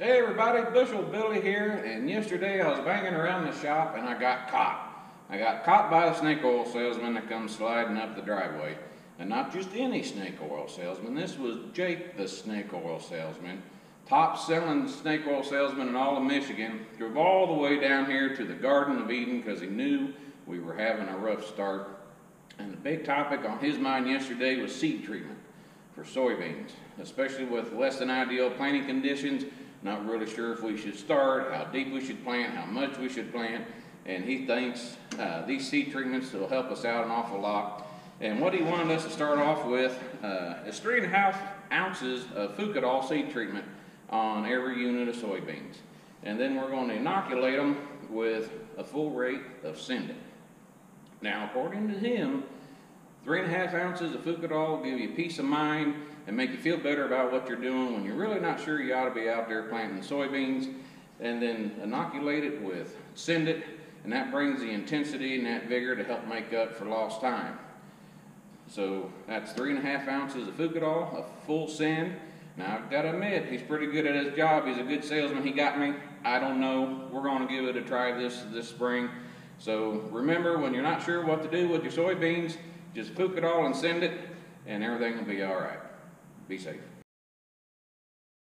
Hey everybody, Bushel Billy here, and yesterday I was banging around the shop and I got caught. I got caught by a snake oil salesman that comes sliding up the driveway. And not just any snake oil salesman, this was Jake the snake oil salesman. Top selling snake oil salesman in all of Michigan. Drove all the way down here to the Garden of Eden because he knew we were having a rough start. And the big topic on his mind yesterday was seed treatment for soybeans, especially with less than ideal planting conditions not really sure if we should start, how deep we should plant, how much we should plant, and he thinks uh, these seed treatments will help us out an awful lot. And what he wanted us to start off with uh, is three and a half ounces of Fucadol seed treatment on every unit of soybeans. And then we're going to inoculate them with a full rate of Sindit. Now, according to him, three and a half ounces of Fucadol give you peace of mind and make you feel better about what you're doing when you're really not sure you ought to be out there planting soybeans. And then inoculate it with Sindit, and that brings the intensity and that vigor to help make up for lost time. So that's three and a half ounces of Fucadol, a full send. Now I've got to admit, he's pretty good at his job. He's a good salesman. He got me. I don't know. We're going to give it a try this this spring. So remember, when you're not sure what to do with your soybeans, just cook it all and send it, and everything will be all right. Be safe.